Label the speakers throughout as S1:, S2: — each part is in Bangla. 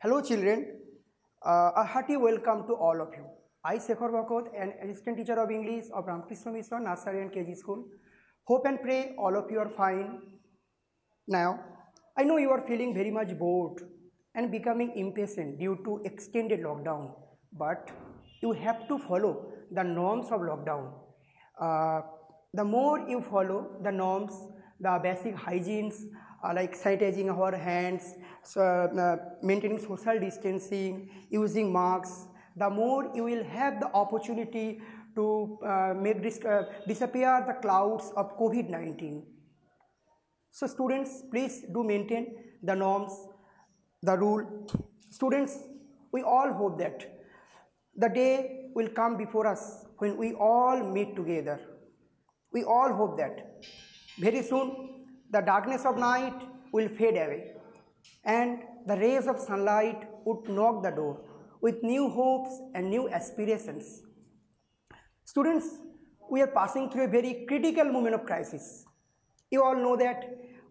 S1: Hello children, uh, a hearty welcome to all of you. I, Sekhar Bakot, an assistant teacher of English of Ramakrishna Mission, Nursery and KG School. Hope and pray all of you are fine. Now, I know you are feeling very much bored and becoming impatient due to extended lockdown, but you have to follow the norms of lockdown. Uh, the more you follow the norms, the basic hygienes, uh, like sanitizing our hands, so, uh, maintaining social distancing, using masks, the more you will have the opportunity to uh, make uh, disappear the clouds of COVID-19. So students, please do maintain the norms, the rule. Students, we all hope that the day will come before us when we all meet together. We all hope that very soon the darkness of night will fade away and the rays of sunlight would knock the door with new hopes and new aspirations. Students, we are passing through a very critical moment of crisis. You all know that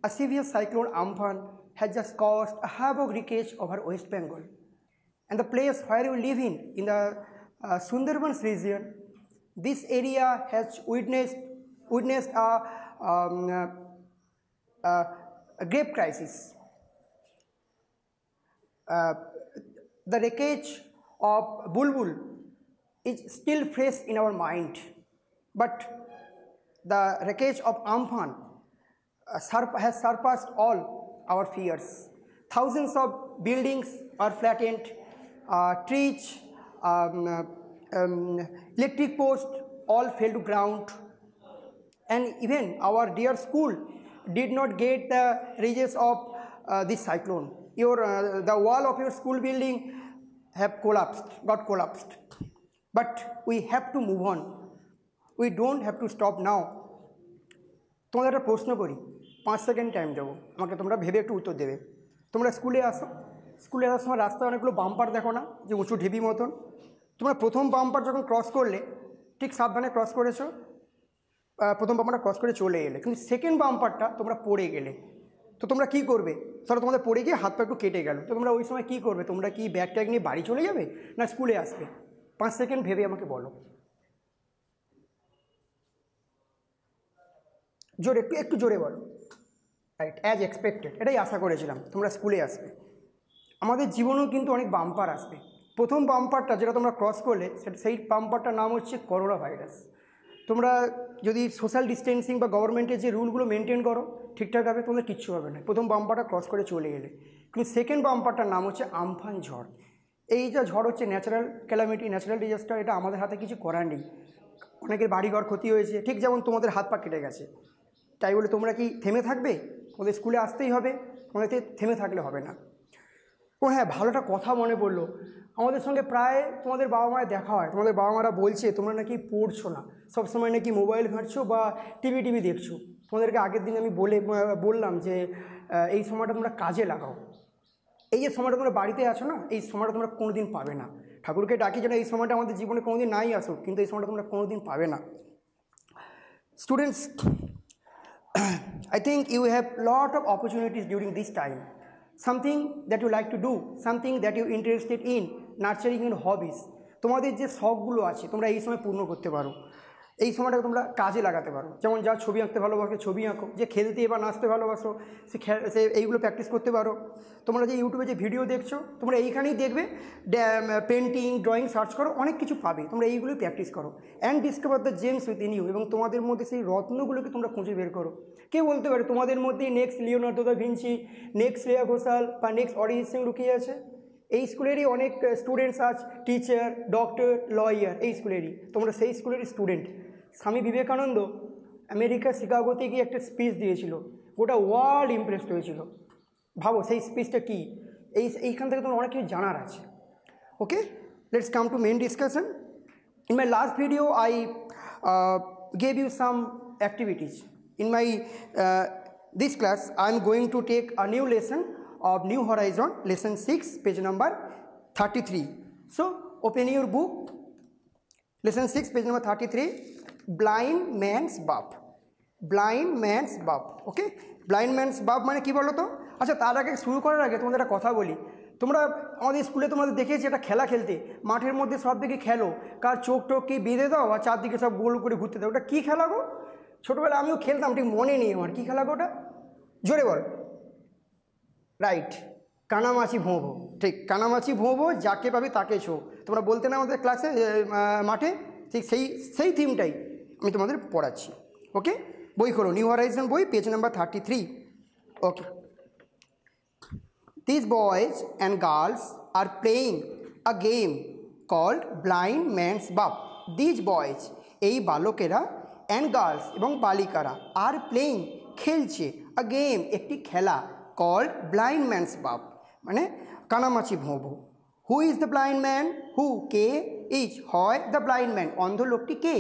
S1: a severe cyclone Amphan has just caused a havoc wreckage over West Bengal. And the place where you live in, in the uh, Sundarbans region, this area has witnessed, witnessed a, um, uh, a grave crisis. Uh, the wreckage of Bulbul is still fresh in our mind, but the wreckage of Amphan uh, has surpassed all our fears. Thousands of buildings are flattened, uh, trees, um, um, electric posts all fell to ground, and even our dear school did not get the rages of uh, this cyclone. Your, uh, the wall of your school building have collapsed, got collapsed. But we have to move on. We don't have to stop now. তোমাদের একটা প্রশ্ন করি পাঁচ সেকেন্ড টাইম দেবো। আমাকে তোমরা ভেবে একটু উত্তর দেবে। তোমরা স্কুলে আসো। স্কুলে আসার সময় রাস্তায় অনেকগুলো বাম্পার দেখো না? যে উঁচু ঢিবি মতন। তোমরা প্রথম বাম্পার যখন ক্রস করলে ঠিক সাবধানে ক্রস করেছ। প্রথম বাম্পারটা ক্রস করে চলে এলে। কিন্তু সেকেন্ড বাম্পারটা তোমরা পড়ে গেলে। তো তোমরা কি করবে? ধরো তোমাদের পড়ে গিয়ে হাত পা একটু কেটে গেল। তো তোমরা ওই সময় কী করবে? তোমরা কি ব্যাগ ট্যাগ নিয়ে বাড়ি চলে যাবে না স্কুলে আসবে? পাঁচ সেকেন্ড ভেবে আমাকে বলো। জোরে, একটু একটু জোরে বলো। রাইট অ্যাজ এক্সপেক্টেড এটাই আশা করেছিলাম, তোমরা স্কুলে আসবে। আমাদের জীবনেও কিন্তু অনেক বাম্পার আসবে। প্রথম বাম্পারটা যেটা তোমরা ক্রস করলে সেই বাম্পারটার নাম হচ্ছে করোনা ভাইরাস তোমরা যদি সোশ্যাল ডিস্টেন্সিং বা গভর্নমেন্টের যে রুলগুলো মেনটেন করো ঠিকঠাকভাবে তোমাদের কিচ্ছু হবে না। প্রথম বাম্পারটা ক্রস করে চলে গেলে কিন্তু সেকেন্ড বাম্পারটার নাম হচ্ছে আমফান ঝড়। এই যা ঝড় হচ্ছে ন্যাচারাল ক্যালামিটি ন্যাচারাল ডিজাস্টার এটা আমাদের হাতে কিছু করার নেই। অনেকের বাড়িঘর ক্ষতি হয়েছে। ঠিক যেমন তোমাদের হাত পা কেটে গেছে। তাই বলে তোমরা কি থেমে থাকবে? তোমাদের স্কুলে আসতেই হবে। তোমাদের থেমে থাকলে হবে না। ও হ্যাঁ ভালোটা কথা মনে পড়ল। আমাদের সঙ্গে প্রায় তোমাদের বাবা মায়ের দেখা হয়। তোমাদের বাবা মারা বলছে, তোমরা নাকি পড়ছো না। সবসময় নাকি মোবাইল ঘাঁটছো বা টিভি টিভি দেখছ। তোমাদেরকে আগের দিন আমি বলে বললাম যে এই সময়টা তোমরা কাজে লাগাও। এই যে সময়টা তোমরা বাড়িতে আছো না, এই সময়টা তোমরা কোনো দিন পাবে না। ঠাকুরকে ডাকি যেন এই সময়টা আমাদের জীবনে কোনো দিন নাই আসুক, কিন্তু এই সময়টা তোমরা কোনো দিন পাবে না। Students I think you have lot of opportunities during this time something that you like to do something that you interested in nurturing in hobbies তোমাদের যে শখগুলো আছে, তোমরা এই সময় পূর্ণ করতে পারো। এই সময়টা তোমরা কাজে লাগাতে পারো। যেমন যা ছবি আঁকতে ভালোবাসো ছবি আঁকো। যে খেলতে বা নাচতে ভালোবাসো, সে সে এইগুলো প্র্যাকটিস করতে পারো। তোমরা যে ইউটিউবে যে ভিডিও দেখছ, তোমরা এইখানেই দেখবে পেন্টিং ড্রয়িং সার্চ করো, অনেক কিছু পাবে। তোমরা এইগুলোই প্র্যাকটিস করো। And discover the gems within you এবং তোমাদের মধ্যে সেই রত্নগুলোকে তোমরা খুঁজে বের করো। কে বলতে পারে, তোমাদের মধ্যেই next Leonardo da Vinci next Shreya Ghoshal বা নেক্সট অরিজিৎ সিং লুকিয়ে আছে। এই স্কুলেরই অনেক স্টুডেন্টস আজ টিচার ডক্টর লয়ার এই স্কুলেরই। তোমরা সেই স্কুলেরই স্টুডেন্ট স্বামী বিবেকানন্দ আমেরিকা, শিকাগোতে গিয়ে একটা স্পিচ দিয়েছিল। গোটা ওয়ার্ল্ড ইমপ্রেসড হয়েছিল। ভাবো, সেই স্পিচটা কী? এই, এইখান থেকে তোমার অনেক কিছু জানার আছে। Okay let's come to main discussion in my last video I gave you some activities in my this class, I am going to take a new lesson of New Horizon, lesson 6 page number 33 so, open your book. Lesson 6 page number 33 blind man's buff blind man's buff okay blind man's buff মানে কি বলো তো? আচ্ছা তার আগে শুরু করার আগে তোমাদের একটা কথা বলি। তোমরা আমাদের স্কুলে তোমাদের দেখেছি একটা খেলা খেলতে। মাঠের মধ্যে সব দিকে খেলো। কার চোখ টোক কি বেঁধে দাও আর চারদিকে সব গোল করে ঘুরতে দাও। ওটা কী খেলা গো? ছোটোবেলা আমিও খেলতাম, ঠিক মনে নেই আমার। কী খেলা গো ওটা? জোরে বল। রাইট কানামাছি ভোঁবো। ঠিক, কানামাছি ভোঁবো যাকে পাবে তাকে ছো তোমরা বলতে না আমাদের ক্লাসে মাঠে, ঠিক সেই সেই থিমটাই আমি তোমাদের পড়াচ্ছি। ওকে বই খোলো নিউ হরাইজন বই page number thirty three okay These boys and girls R playing a game called blind man's buff these boys এই বালকেরা অ্যান্ড গার্লস এবং বালিকারা আর প্লেইং খেলছে আ গেম একটি খেলা। কল্ড ব্লাইন্ড ম্যানস বাপ মানে কানামাছি ভোঁবো who is the blind man who K is হয় দ্য ব্লাইন্ড ম্যান অন্ধ লোকটি কে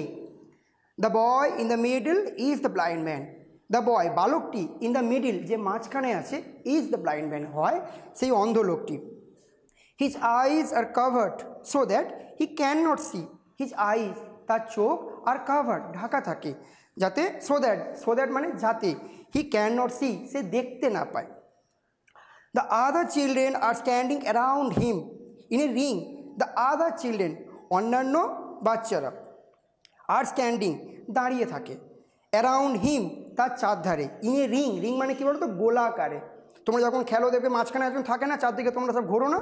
S1: the boy in the middle is the blind man the boy বালকটি ইন দ্য মিডিল যে মাঝখানে আছে ইজ দ্য ব্লাইন্ড ম্যান হয় সেই অন্ধ লোকটি his eyes are covered so that he can not see his eyes তার চোখ আর কাভার্ড ঢাকা থাকে যাতে সো দ্যাট সো দ্যাট মানে যাতে হি ক্যান নট সি সে দেখতে না পায় the other children are standing around him in a ring the other children অন্যান্য বাচ্চারা আর স্ট্যান্ডিং দাঁড়িয়ে থাকে। অ্যারাউন্ড হিম তার চারধারে। ইন এ রিং রিং মানে কী বলো তো গোলাকারে। তোমরা যখন খেলো দেখবে মাঝখানে একজন থাকে না, চারদিকে তোমরা সব ঘোরো না।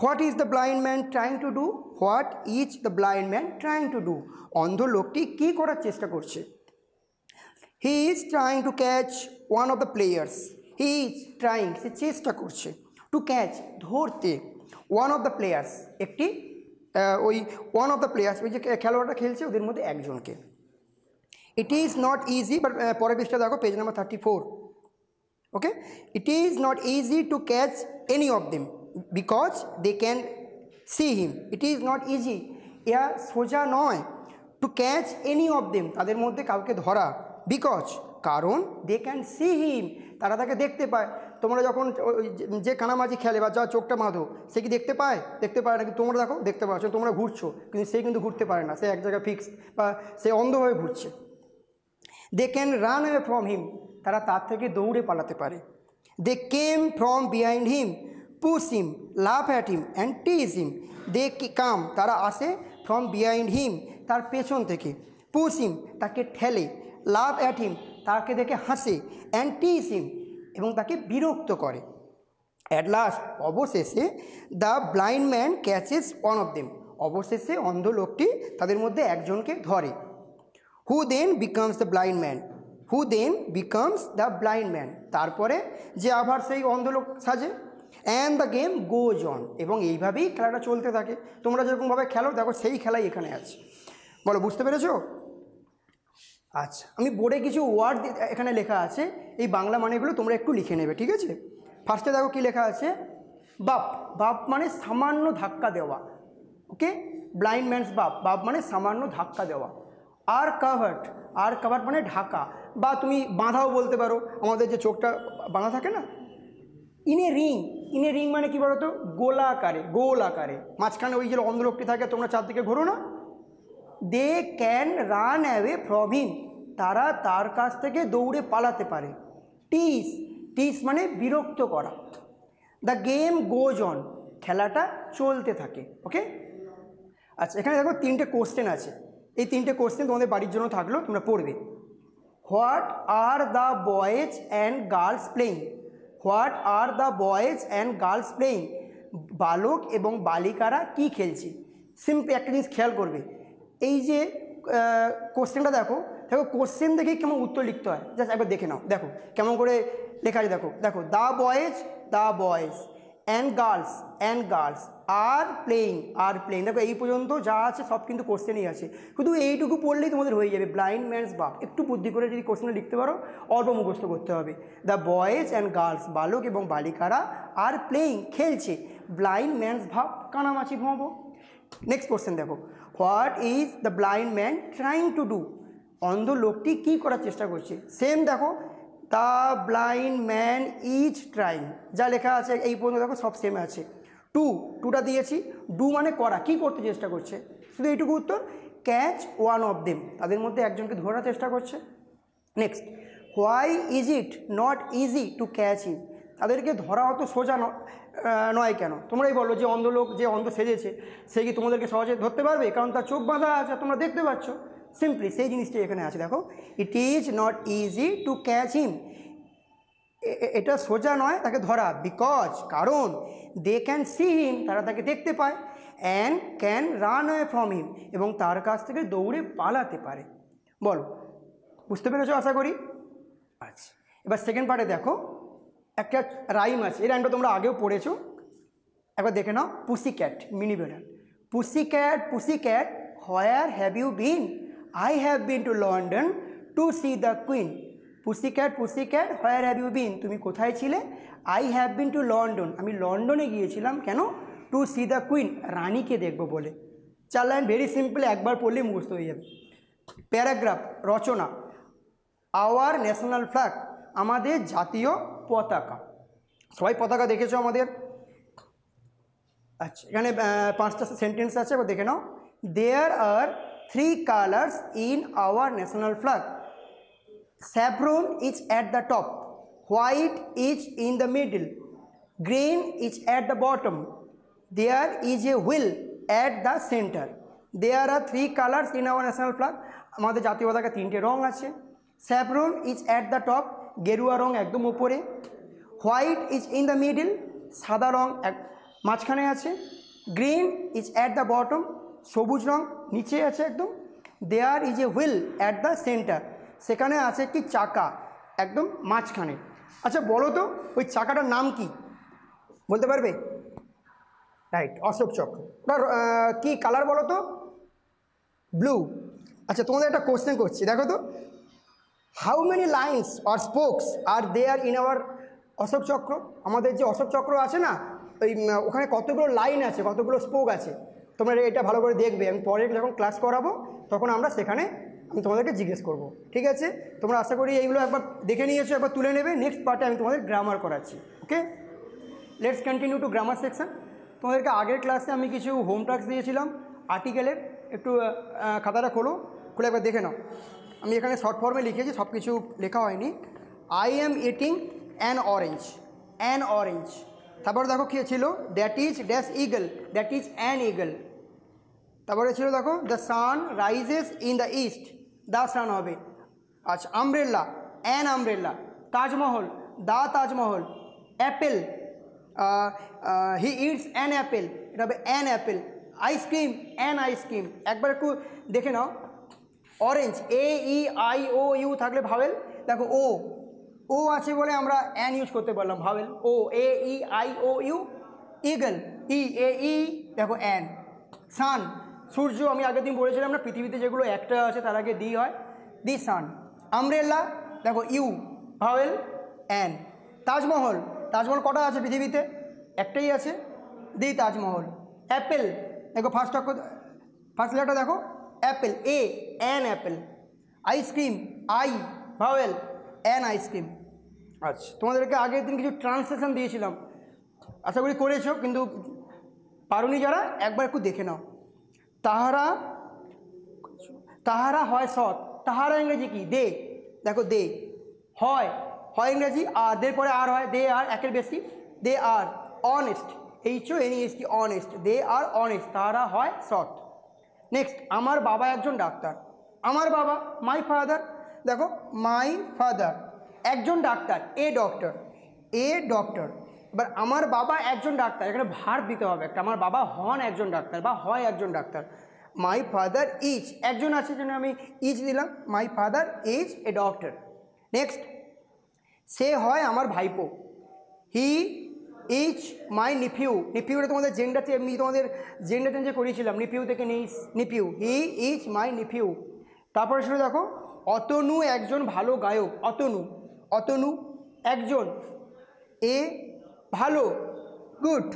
S1: What is the blind man trying to do what is the blind man trying to do অন্ধ লোকটি কী করার চেষ্টা করছে? He is trying to catch one of the players he is trying সে চেষ্টা করছে টু ক্যাচ ধরতে। ওয়ান অফ দ্য প্লেয়ার্স একটি ওই ওয়ান অফ দ্য প্লেয়ার্স ওই যে খেলোয়াড়টা খেলছে, ওদের মধ্যে একজনকে। It is not easy but পরের পৃষ্ঠা দেখো page number thirty four okay? It is not easy to catch any of them because they can see him it is not easy ইয়া সোজা নয় to catch any of them তাদের মধ্যে কাউকে ধরা। বিকজ কারণ দে ক্যান সি হিম তারা তাকে দেখতে পায়। তোমরা যখন যে- কানামাজি খেলে বা যা চোখটা বাঁধো, সে কি দেখতে পায়? দেখতে পায় না কিন্তু তোমরা দেখো, দেখতে পাচ্ছ, তোমরা ঘুরছো, কিন্তু সে কিন্তু ঘুরতে পারে না। সে এক জায়গায় ফিক্সড বা সে অন্ধভাবে ঘুরছে। They can run away from him তারা তার থেকে দৌড়ে পালাতে পারে। They came from behind him push him laugh at him and tease him they come তারা আসে ফ্রম বিহাইন্ড হিম তার পেছন থেকে। পুশ হিম তাকে ঠেলে। লাভ অ্যাট হিম তাকে দেখে হাসে হিম এবং তাকে বিরক্ত করে। অ্যাট লাস্ট অবশেষে the blind man catches one of them অবশেষে, অন্ধ লোকটি তাদের মধ্যে একজনকে ধরে। Who then becomes the blind man who then becomes the blind man তারপরে যে আবার সেই অন্ধ লোক সাজে। And the game goes on এবং এইভাবেই খেলাটা চলতে থাকে। তোমরা যেরকমভাবে খেলো, দেখো সেই খেলাই এখানে আছে। বলো, বুঝতে পেরেছ? আচ্ছা আমি বোর্ডে কিছু ওয়ার্ড এখানে লেখা আছে, এই বাংলা মানেগুলো তোমরা একটু লিখে নেবে, ঠিক আছে? ফার্স্টে দেখো কি লেখা আছে, বাপ বাপ মানে সামান্য ধাক্কা দেওয়া ওকে ব্লাইন্ড ম্যানস বাপ বাপ মানে সামান্য ধাক্কা দেওয়া। আর কাভার্ড আর কাভার্ড মানে ঢাকা, বা তুমি বাঁধাও বলতে পারো, আমাদের যে চোখটা বাঁধা থাকে না? ইনে রিং ইনে রিং মানে কি বলো তো গোলা আকারে, গোল আকারে। মাঝখানে ওই যে অন্ধ লোকটি থাকে, তোমরা চারদিকে ঘোরো না? They can run away him তারা তার কাছ থেকে দৌড়ে পালাতে পারে। টিস টিস মানে বিরক্ত করা। দ্য গেম গোজ অন খেলাটা চলতে থাকে ওকে আচ্ছা এখানে দেখো তিনটে কোশ্চেন আছে। এই তিনটে কোশ্চেন তোমাদের বাড়ির জন্য থাকল, তোমরা পড়বে। What are the boys and girls playing what are the boys and girls playing বালক এবং বালিকারা কি খেলছে? সিম্পল একটা জিনিস খেয়াল করবে। এই যে কোশ্চেনটা দেখো দেখো কোশ্চেন দেখেই কেমন উত্তর লিখতে হয়? জাস্ট একবার দেখে নাও। দেখো, কেমন করে লেখা আছে দেখো। দেখো the boys the boys and girls and girls are playing are playing দেখো, এই পর্যন্ত যা আছে সব কিন্তু কোশ্চেনই আছে। শুধু এইটুকু পড়লেই তোমাদের হয়ে যাবে। ব্লাইন্ড ম্যানস বাপ। একটু বুদ্ধি করে যদি কোশ্চেনটা লিখতে পারো, অল্প মুখস্থ করতে হবে। দ্য বয়েজ অ্যান্ড গার্লস বালক এবং বালিকারা আর প্লেইং খেলছে। ব্লাইন্ড ম্যানস ভাব কানামাছি ঘুমাবো নেক্সট কোশ্চেন দেখো। What is the blind man trying to do অন্ধ লোকটি কী করার চেষ্টা করছে? সেম দেখো the blind man is trying যা লেখা আছে, এই পর্যন্ত দেখো সব সেম আছে। টু, টুটা দিয়েছি। ডু মানে করা, কি করতে চেষ্টা করছে? শুধু এইটুকু উত্তর ক্যাচ ওয়ান অফ দেম তাদের মধ্যে একজনকে ধরার চেষ্টা করছে। Next why is it not easy to catch them তাদেরকে ধরা অত সোজা নয় কেন? তোমরাই বলো যে অন্ধ লোক যে অন্ধ সেজেছে, সে কি তোমাদেরকে সহজে ধরতে পারবে? কারণ তার চোখ বাঁধা আছে তোমরা দেখতে পাচ্ছ। সিম্পলি সেই জিনিসটাই এখানে আছে। দেখো it is not easy to catch him এটা সোজা নয়, তাকে ধরা। বিকজ কারণ দে ক্যান সি হিম তারা তাকে দেখতে পায় and can run away from him এবং তার কাছ থেকে দৌড়ে পালাতে পারে। বলো, বুঝতে পেরেছ আশা করি? আচ্ছা এবার সেকেন্ড পার্টে দেখো, একটা রাইম আছে। এই রাইমটা তোমরা আগেও পড়েছো। একবার দেখে নাও। পুসি ক্যাট মিনি বেডার pussy cat pussy cat where have you been I have been to London to see the queen pussy cat pussy cat where have you been তুমি কোথায় ছিলে? I have been to London আমি লন্ডনে গিয়েছিলাম কেন? টু সি দ্য কুইন রানীকে দেখব বলে। চার লাইন ভেরি সিম্পল একবার পড়লেই মুখস্থ হয়ে যাবে। প্যারাগ্রাফ রচনা। আওয়ার ন্যাশনাল ফ্ল্যাগ আমাদের জাতীয় পতাকা। সবাই পতাকা দেখেছ আমাদের? আচ্ছা এখানে পাঁচটা সেন্টেন্স আছে দেখে নাও। There are three colours in our national flag saffron is at the top white is in the middle green is at the bottom there is a wheel at the centre there are three colours in our national flag আমাদের জাতীয় পতাকা তিনটে রং আছে। Saffron is at the top গেরুয়া রং একদম উপরে। White is in the middle সাদা রং এক মাঝখানে আছে। Green is at the bottom সবুজ রং নিচে আছে একদম there is a wheel at the centre সেখানে আছে একটি চাকা, একদম মাঝখানে। আচ্ছা বলো তো, ওই চাকাটার নাম কি? বলতে পারবে? রাইট অশোক চক্র। ওটা কি কালার বলো তো? ব্লু আচ্ছা তোমাদের একটা কোশ্চেন করছি, দেখো তো। How many lines are spokes are there in our Ashok chakra? আমাদের যে অশোক চক্র আছে না, ওই ওখানে কতগুলো লাইন আছে, কতগুলো স্পোক আছে? তোমরা এটা ভালো করে দেখবে। আমি পরে যখন ক্লাস করাবো, তখন আমরা সেখানে আমি তোমাদেরকে জিজ্ঞেস করব। ঠিক আছে? তোমরা আশা করি এইগুলো একবার দেখে নিয়েছো, একবার তুলে নেবে। নেক্সট পার্টে আমি তোমাদের গ্রামার করাচ্ছি। Okay let's continue to grammar section তোমাদেরকে আগের ক্লাসে আমি কিছু হোম টাস্ক দিয়েছিলাম। আর্টিকেলের একটু খাতাটা খোলো। খুলে একবার দেখে নাও। আমি এখানে শর্ট ফর্মে লিখেছি সব কিছু লেখা হয়নি। I am eating an orange an orange তারপর দেখো কী ছিল? That is dash eagle that is an eagle তারপরে ছিল দেখো the sun rises in the east the sun হবে। আচ্ছা umbrella an umbrella Taj Mahal, the Taj Mahal apple he it's an apple এটা হবে an apple ice cream an ice cream একবার একটু দেখে নাও। Orange A E I O U থাকলে ভাবেল দেখো ও ও আছে বলে আমরা অ্যান ইউজ করতে পারলাম vowel O A E I O U eagle E A E দেখো অ্যান সান সূর্য আমি আগের দিন বলেছিলাম না পৃথিবীতে যেগুলো একটা আছে তার আগে দি হয়? দি সান আমরেল্লা দেখো U vowel an. Taj Mahal Taj Mahal কটা আছে পৃথিবীতে? একটাই আছে। দি তাজমহল। অ্যাপেল দেখো ফার্স্ট ফার্স্ট লেটার দেখো। Apple A an apple ice cream I vowel an ice cream আচ্ছা। তোমাদেরকে আগের দিন কিছু ট্রান্সলেশন দিয়েছিলাম। আশা করি করেছ কিন্তু পারুনি যারা একবার একটু দেখে নাও। তাহারা তাহারা হয় সৎ। তাহারা ইংরেজি কি? দে। দেখো, দে। হয়। হয় ইংরেজি, আর দের পরে আর হয়, দে আর একের বেশি। They are honest H O N S T honest they are honest তাহারা হয় সৎ। নেক্সট আমার বাবা একজন ডাক্তার। আমার বাবা মাই ফাদার দেখো মাই ফাদার একজন doctor a doctor a doctor এবার আমার বাবা একজন ডাক্তার, এখানে ভার দিতে হবে একটা। আমার বাবা হন একজন ডাক্তার বা হয় একজন ডাক্তার। মাই ফাদার ইজ একজন আছে জন্য আমি ইজ দিলাম। My father is a doctor next সে হয় আমার ভাইপো। হি ইজ মাই নিফিউ নিফিউটা তোমাদের জেন্ডার এমনি তোমাদের জেন্ডার চেঞ্জে করিয়েছিলাম। নিফিউ থেকে niece nephew he is my nephew তারপরে ছিল দেখো, অতনু একজন ভালো গায়ক। অতনু অতনু একজন এ ভালো, গুড,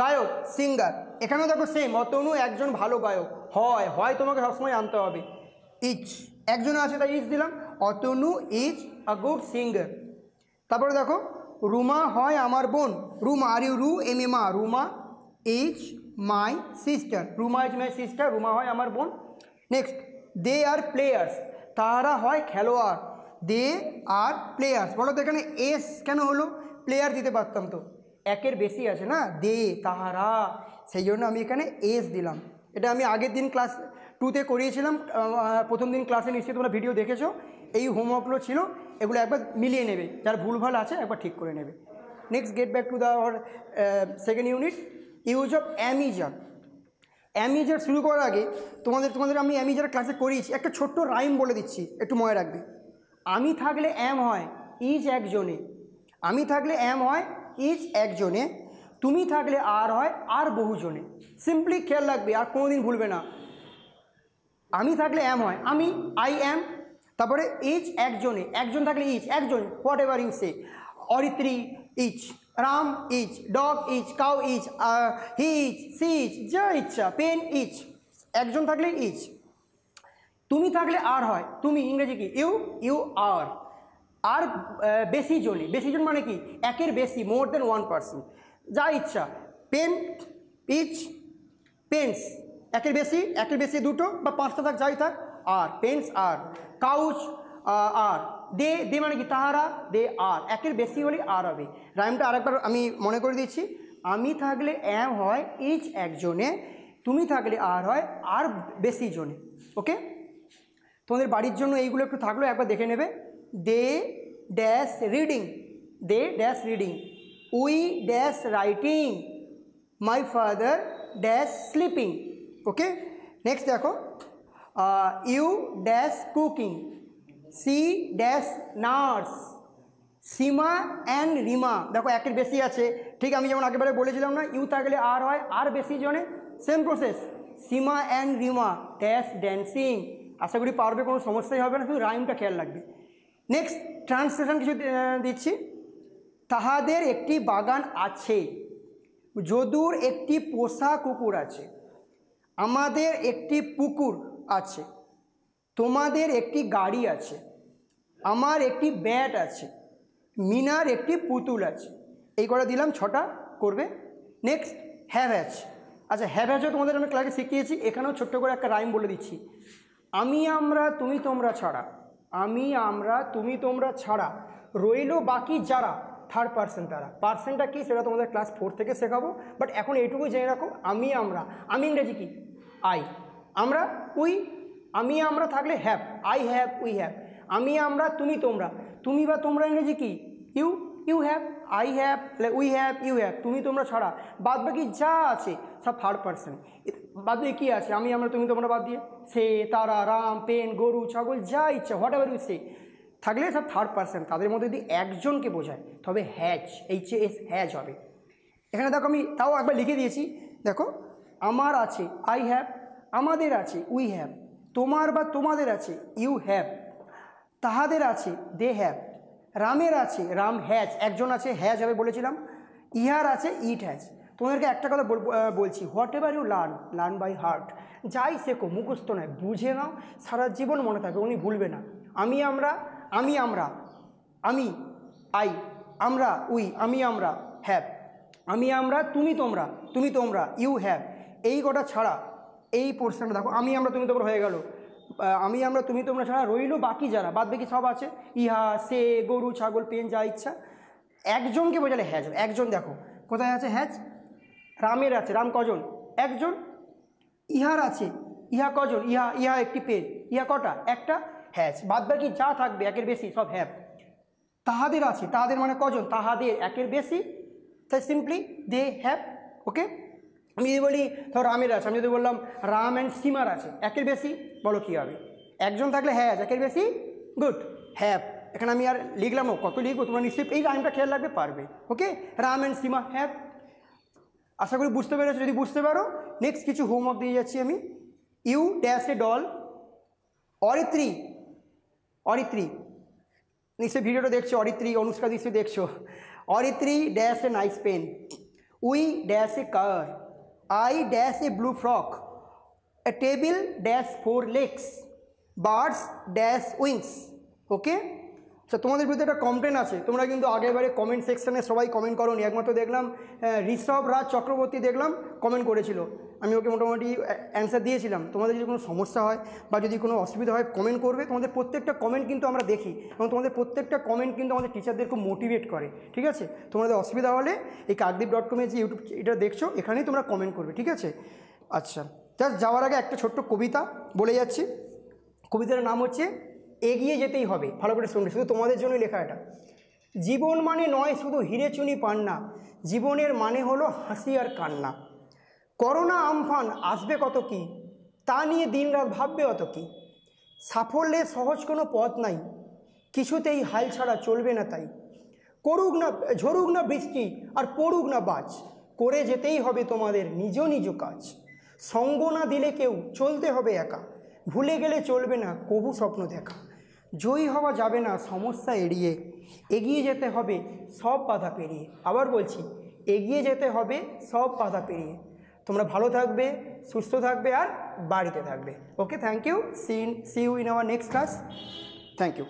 S1: গায়ক সিঙ্গার এখানেও দেখো সেম অতনু একজন ভালো গায়ক, হয় হয় তোমাকে সবসময় আনতে হবে। ইচ, একজন আছে তাই ইচ দিলাম, Atanu is a good singer তারপরে দেখো, রুমা হয় আমার বোন, রুমা আর ইউ রু এম এ মা Ruma is my sister, Ruma is my sister, Ruma হয় আমার বোন। নেক্সট, দে আর প্লেয়ার্স, তারা হয় খেলোয়াড়, দে আর প্লেয়ার্স, বলো তো এখানে এস কেন হলো? প্লেয়ার দিতে পারতাম তো। একের বেশি আছে না? দে তাহারা সেই জন্য আমি এখানে এস দিলাম। এটা আমি আগের দিন ক্লাস টুতে করিয়েছিলাম। প্রথম দিন ক্লাসে নিশ্চয়ই তোমরা ভিডিও দেখেছ। এই হোমওয়ার্কগুলো ছিল, এগুলো একবার মিলিয়ে নেবে। যার ভুলভাল আছে, একবার ঠিক করে নেবে। Next get back to the second unit use of am is are am is are শুরু করার আগে তোমাদের তোমাদের আমি অ্যামিজার ক্লাসে করিয়েছি। একটা ছোট্ট রাইম বলে দিচ্ছি, একটু মনে রাখবে। আমি থাকলে অ্যাম হয় ইজ একজনে। আমি থাকলে অ্যাম হয় ইজ একজনে, তুমি থাকলে আর হয় আর বহুজনে। সিম্পলি খেয়াল রাখবে, আর কোনোদিন ভুলবে না। আমি থাকলে অ্যাম হয় আমি আই অ্যাম তারপরে ইচ একজনে, একজন থাকলে ইচ একজন whatever you say Aritri is Ram is dog is cow is he is she is যা ইচ্ছা পেন ইচ একজন থাকলে ইচ তুমি থাকলে আর হয় তুমি ইংরেজি কি? ইউ ইউ আর আর বেশি জনে বেশি জন মানে কি? একের বেশি মোর দেন ওয়ান পার্সন যা ইচ্ছা। পেন ইচ পেন্স একের বেশি একের বেশি দুটো বা পাঁচটা থাক, যাই থাক, আর। পেন্স আর। কাউচ আর। দে দে মানে কি? তাহারা, দে, আর। একের বেশি হলে আর হবে। রাইমটা আরেকবার আমি মনে করে দিচ্ছি। আমি থাকলে অ্যাম হয় ইচ একজনে, তুমি থাকলে আর হয় আর বেশি জনে। ওকে তোমাদের বাড়ির জন্য এইগুলো একটু থাকল, একবার দেখে নেবে। They dash reading they dash reading we dash writing my father dash sleeping okay next দেখো you dash cooking she dash nurse Seema and Rima. দেখো, একের বেশি আছে। ঠিক আমি যেমন আগেবারে বলেছিলাম না ইউ থাকলে আর হয়, আর বেশি জনে। Same process Seema and Rima dash dancing আশা করি পারবে, কোনো সমস্যাই হবে না, শুধু রাইমটা খেয়াল রাখবে। নেক্সট ট্রান্সলেশন কিছু দিচ্ছি। তাহাদের একটি বাগান আছে, যদুর একটি পোষা কুকুর আছে, আমাদের একটি পুকুর আছে, তোমাদের একটি গাড়ি আছে, আমার একটি ব্যাট আছে, মিনার একটি পুতুল আছে। এই করে দিলাম, ছটা করবে। নেক্সট হ্যাভ হ্যাচ আচ্ছা হ্যাভ হ্যাচও তোমাদের আমি ক্লাসে শিখিয়েছি, এখানেও ছোট্ট করে একটা রাইম বলে দিচ্ছি। আমি, আমরা, তুমি, তোমরা ছাড়া। আমি, আমরা, তুমি, তোমরা ছাড়া। রইল বাকি যারা থার্ড পার্সেন্ট তারা। পার্সেন্টটা কী, সেটা তোমাদের ক্লাস ফোর থেকে শেখাবো। বাট এখন এইটুকু জেনে রাখো, আমি, আমরা। আমি ইংরেজি কি? আই আমরা উই আমি, আমরা থাকলে have I have we have আমি, আমরা, তুমি, তোমরা। তুমি বা তোমরা ইংরেজি কি? You you have I have we have you have তুমি, তোমরা ছাড়া। বাদ বাকি যা আছে, সব থার্ড পার্সন বাদ দিয়ে কী আছে? আমি, আমরা, তুমি তোমরা বাদ দিয়ে। সে, তারা, রাম, পেন, গরু, ছাগল, যা ইচ্ছা হোয়াট এভার ইউ সে থাকলে সব থার্ড পার্সন তাদের মধ্যে যদি একজনকে বোঝায়, তবে হ্যাজ এইচ এস হ্যাজ হবে। এখানে দেখো আমি তাও একবার লিখে দিয়েছি। দেখো, আমার আছে আই হ্যাভ আমাদের আছে উই হ্যাভ তোমার বা তোমাদের আছে ইউ হ্যাভ তাহাদের আছে দে হ্যাভ রামের আছে, রাম হ্যাজ একজন আছে হ্যাজ হবে বলেছিলাম। ইহার আছে ইট হ্যাজ তোমাদেরকে একটা কথা বল- বলছি whatever you learn learn by heart যাই শেখো, মুখস্থ নয়, বুঝে নাও, সারা জীবন মনে থাকবে, উনি ভুলবে না। আমি আমরা আমি আমরা, আমি আই আমরা উই আমি আমরা হ্যাভ আমি আমরা, তুমি তোমরা তুমি তোমরা ইউ হ্যাভ এই কটা ছাড়া এই পোর্শনটা দেখো, আমি আমরা, তুমি তোমরা হয়ে গেল। আমি আমরা, তুমি তোমরা ছাড়া রইল বাকি যারা, বাদ বাকি সব আছে, ইহা, সে, গরু, ছাগল, পেন, যা ইচ্ছা। একজনকে বোঝালে হ্যাজ একজন দেখো, কোথায় আছে হ্যাজ রামের আছে, রাম কজন? একজন, ইহার আছে। ইহা কজন? ইহা ইহা একটি পেন ইহা কটা? একটা? হ্যাজ বাদ বাকি যা থাকবে, একের বেশি, সব হ্যাভ তাহাদের আছে, তাহাদের মানে কজন? তাহাদের, একের বেশি। তাই সিম্পলি দে হ্যাভ ওকে আমি যদি বলি, ধর রামের আছে, আমি যদি বললাম রাম অ্যান্ড সীমার আছে, একের বেশি, বলো কী হবে? একজন থাকলে হ্যাজ একের বেশি গুড হ্যাভ এখানে আমি আর লিখলাম কত লিখব, তোমরা নিশ্চয়ই এই রাইমটা খেয়াল রাখবে, পারবে okay Ram and Seema have আশা করি বুঝতে পেরেছ। যদি বুঝতে পারো নেক্সট কিছু হোমওয়ার্ক দিয়ে যাচ্ছি আমি। You dash a doll Aritri Aritri. নিশ্চয়ই ভিডিওটা দেখছ, অরিত্রী, অনুষ্কা নিশ্চয়ই দেখছ। Aritri dash a nice pen we dash a car I dash a blue frock a table dash four legs birds dash wings okay আচ্ছা তোমাদের বিরুদ্ধে একটা কমপ্লেন আছে। তোমরা কিন্তু আগেরবারে কমেন্ট সেকশানে সবাই কমেন্ট করো নি একমাত্র দেখলাম ঋষভ রাজ চক্রবর্তী দেখলাম কমেন্ট করেছিল। আমি ওকে মোটামুটি অ্যান্সার দিয়েছিলাম। তোমাদের যদি কোনো সমস্যা হয় বা যদি কোনো অসুবিধা হয় কমেন্ট করবে। তোমাদের প্রত্যেকটা কমেন্ট কিন্তু আমরা দেখি এবং তোমাদের প্রত্যেকটা কমেন্ট কিন্তু আমাদের টিচারদের খুব মোটিভেট করে। ঠিক আছে? তোমাদের অসুবিধা হলে এই কাকদ্বীপ ডট কমে যে ইউটিউব এটা দেখছ, এখানেই তোমরা কমেন্ট করবে। ঠিক আছে? আচ্ছা জাস্ট যাওয়ার আগে একটা ছোট্ট কবিতা বলে যাচ্ছি। কবিতার নাম হচ্ছে এগিয়ে যেতেই হবে। ভালো করে শুনবে শুধু তোমাদের জন্যই লেখা এটা। জীবন মানে নয় শুধু হিরে চুনি পান্না জীবনের মানে হলো হাসি আর কান্না। করোনা আমফান আসবে কত কি, তা নিয়ে দিনরাত ভাববে অত কি। সাফল্যের সহজ কোনো পথ নাই, কিছুতেই হাল ছাড়া চলবে না তাই। করুক না, ঝরুক না বৃষ্টি আর পড়ুক না বাজ, করে যেতেই হবে তোমাদের নিজ নিজ কাজ। সঙ্গ না দিলে কেউ চলতে হবে একা, ভুলে গেলে চলবে না, কবু স্বপ্ন দেখা। জয়ী হওয়া যাবে না, সমস্যা এড়িয়ে। এগিয়ে যেতে হবে, সব বাধা পেরিয়ে। আবার বলছি, এগিয়ে যেতে হবে, সব বাধা পেরিয়ে। তোমরা ভালো থাকবে, সুস্থ থাকবে আর বাড়িতে থাকবে। Okay thank you see see you in our next class thank you